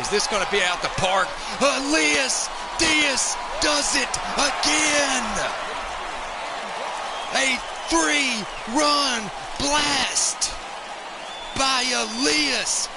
Is this going to be out the park? Elias Diaz does it again. A three run blast by Elias